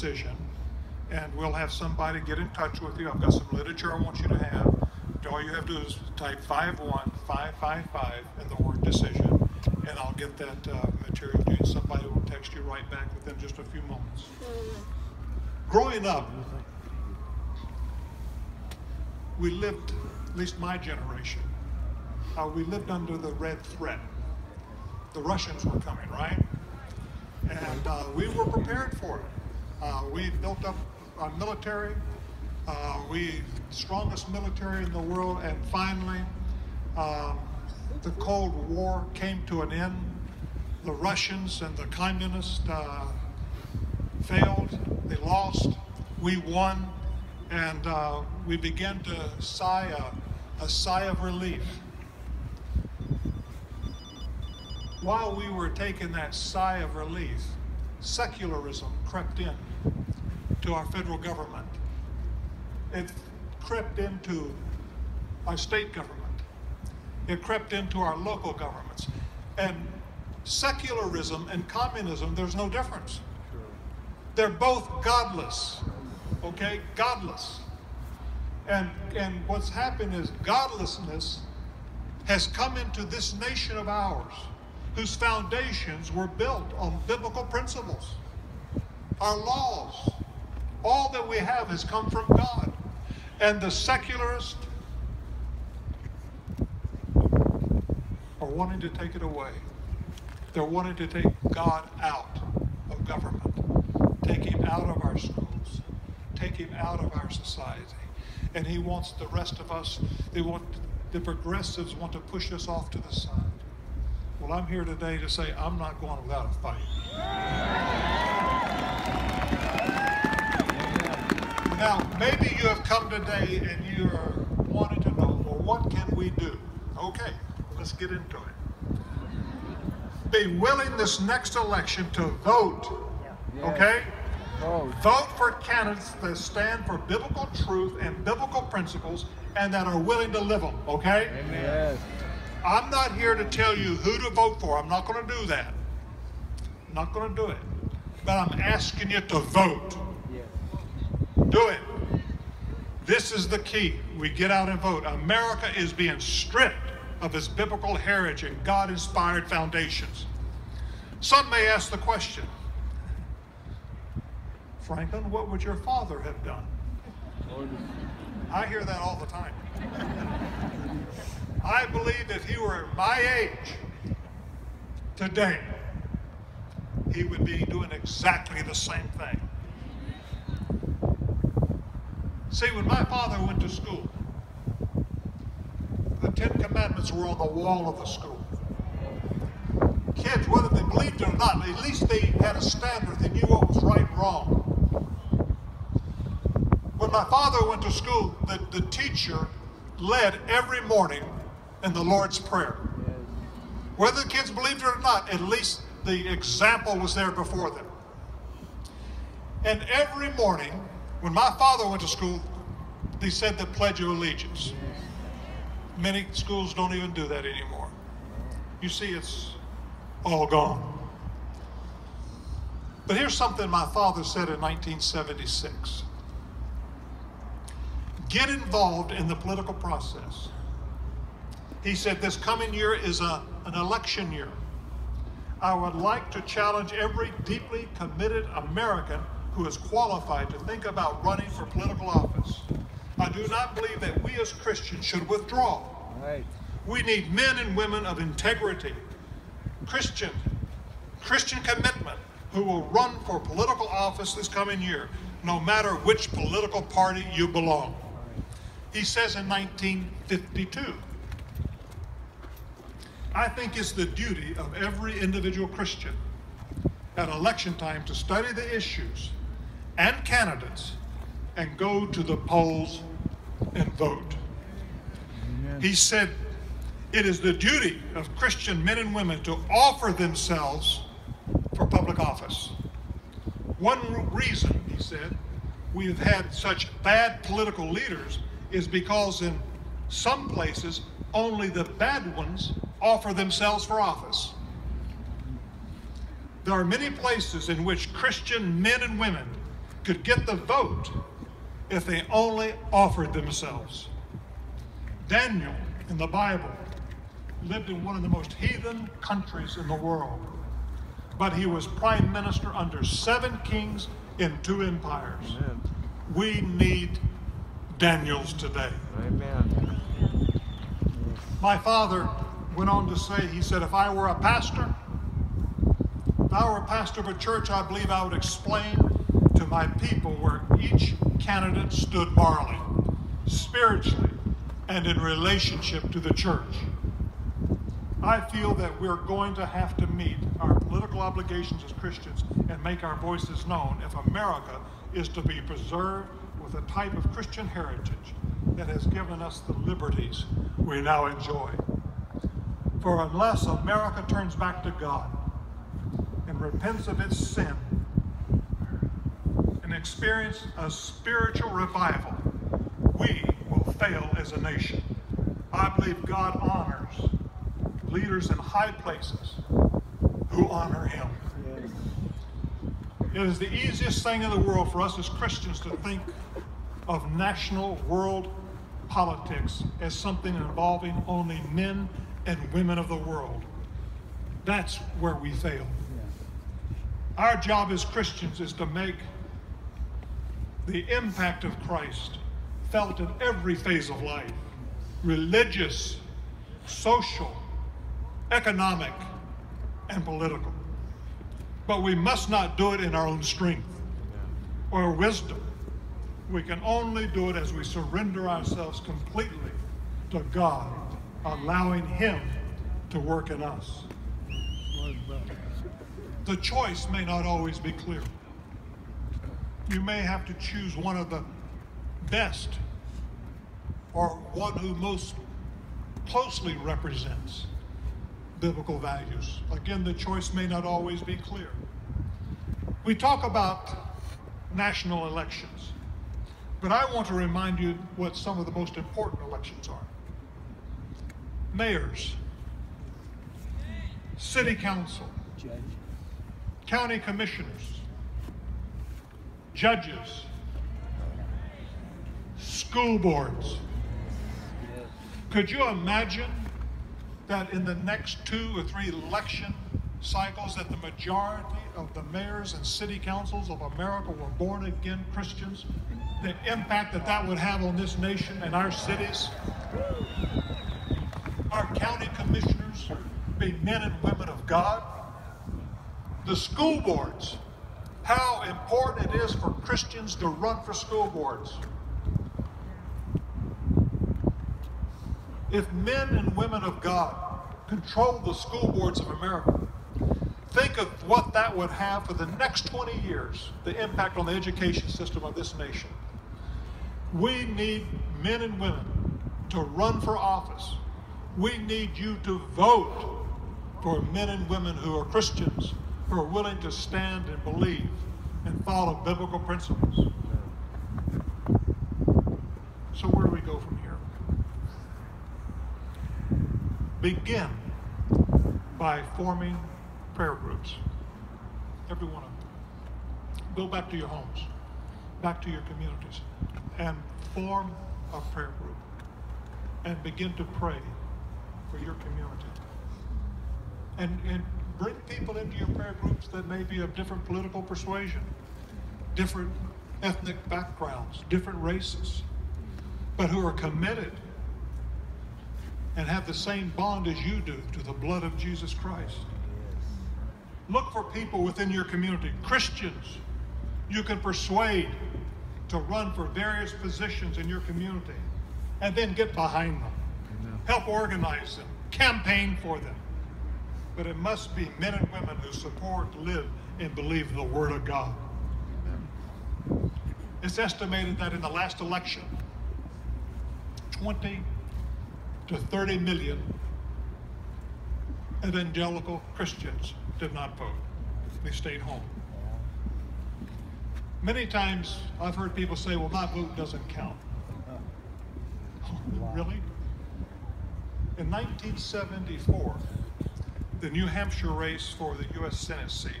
decision, and we'll have somebody get in touch with you. I've got some literature I want you to have. All you have to do is type 51555 in the word decision, and I'll get that uh, material to you. Somebody will text you right back within just a few moments. Growing up, we lived, at least my generation, uh, we lived under the red threat. The Russians were coming, right? And uh, we were prepared for it. Uh, we built up our military, uh, we strongest military in the world, and finally, um, the Cold War came to an end. The Russians and the communists uh, failed. They lost. We won, and uh, we began to sigh a, a sigh of relief. While we were taking that sigh of relief, secularism crept in to our federal government. It crept into our state government. It crept into our local governments. And secularism and communism, there's no difference. They're both godless, okay? Godless. And, and what's happened is godlessness has come into this nation of ours whose foundations were built on biblical principles. Our laws, all that we have has come from God. And the secularists are wanting to take it away. They're wanting to take God out of government, take him out of our schools, take him out of our society. And he wants the rest of us, they want the progressives want to push us off to the side. Well, I'm here today to say I'm not going without a fight. Now, maybe you have come today and you are wanting to know, well, what can we do? Okay, let's get into it. Be willing this next election to vote. Okay? Oh. Vote for candidates that stand for biblical truth and biblical principles and that are willing to live them. Okay? Yes. I'm not here to tell you who to vote for. I'm not going to do that. I'm not going to do it. But I'm asking you to vote. Do it. This is the key. We get out and vote. America is being stripped of its biblical heritage and God inspired foundations. Some may ask the question Franklin, what would your father have done? I hear that all the time. I believe if he were my age today, he would be doing exactly the same thing. See, when my father went to school, the Ten Commandments were on the wall of the school. Kids, whether they believed it or not, at least they had a standard. They knew what was right and wrong. When my father went to school, the, the teacher led every morning in the Lord's Prayer. Whether the kids believed it or not, at least the example was there before them. And every morning, when my father went to school, they said the Pledge of Allegiance. Many schools don't even do that anymore. You see, it's all gone. But here's something my father said in 1976 Get involved in the political process. He said, This coming year is a, an election year. I would like to challenge every deeply committed American who is qualified to think about running for political office. I do not believe that we as Christians should withdraw. Right. We need men and women of integrity, Christian, Christian commitment, who will run for political office this coming year, no matter which political party you belong. He says in 1952, I think it's the duty of every individual Christian at election time to study the issues and candidates and go to the polls and vote. He said, it is the duty of Christian men and women to offer themselves for public office. One reason, he said, we have had such bad political leaders is because in some places only the bad ones offer themselves for office. There are many places in which Christian men and women could get the vote if they only offered themselves. Daniel in the Bible lived in one of the most heathen countries in the world, but he was prime minister under seven kings in two empires. Amen. We need Daniels today. Amen. My father went on to say, he said, if I were a pastor, if I were a pastor of a church, I believe I would explain to my people where each candidate stood morally, spiritually, and in relationship to the church. I feel that we're going to have to meet our political obligations as Christians and make our voices known if America is to be preserved with a type of Christian heritage that has given us the liberties we now enjoy. For unless America turns back to God and repents of its sin experience a spiritual revival, we will fail as a nation. I believe God honors leaders in high places who honor him. It is the easiest thing in the world for us as Christians to think of national world politics as something involving only men and women of the world. That's where we fail. Our job as Christians is to make the impact of Christ felt in every phase of life religious, social, economic, and political. But we must not do it in our own strength or wisdom. We can only do it as we surrender ourselves completely to God, allowing Him to work in us. The choice may not always be clear. You may have to choose one of the best or one who most closely represents biblical values. Again, the choice may not always be clear. We talk about national elections. But I want to remind you what some of the most important elections are mayors, city council, county commissioners, judges, school boards. Could you imagine that in the next two or three election cycles that the majority of the mayors and city councils of America were born again Christians, the impact that that would have on this nation and our cities. Our county commissioners be men and women of God. The school boards, how important it is for Christians to run for school boards. If men and women of God control the school boards of America, Think of what that would have for the next 20 years, the impact on the education system of this nation. We need men and women to run for office. We need you to vote for men and women who are Christians, who are willing to stand and believe and follow biblical principles. So, where do we go from here? Begin by forming prayer groups. Every one of them. Go back to your homes, back to your communities, and form a prayer group and begin to pray for your community. And, and bring people into your prayer groups that may be of different political persuasion, different ethnic backgrounds, different races, but who are committed and have the same bond as you do to the blood of Jesus Christ. Look for people within your community, Christians you can persuade to run for various positions in your community, and then get behind them. Help organize them, campaign for them. But it must be men and women who support, live, and believe the Word of God. It's estimated that in the last election, 20 to 30 million evangelical Christians did not vote. They stayed home. Many times I've heard people say, well, my vote doesn't count. really? In 1974, the New Hampshire race for the U.S. Senate seat,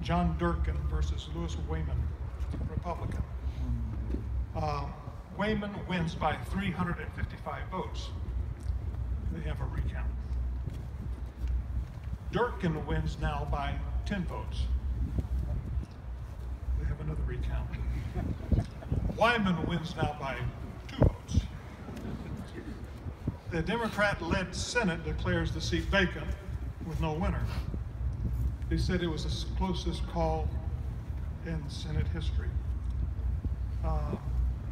John Durkin versus Louis Wyman from um, Wyman wins by 355 votes. They have a recount. Durkin wins now by 10 votes. They have another recount. Wyman wins now by two votes. The Democrat-led Senate declares the seat vacant with no winner. They said it was the closest call in Senate history. Uh,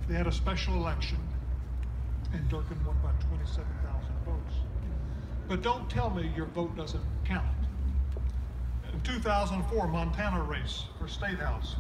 they had a special election, and Durkin won by 27,000 votes. But don't tell me your vote doesn't count. In 2004, Montana race for State House,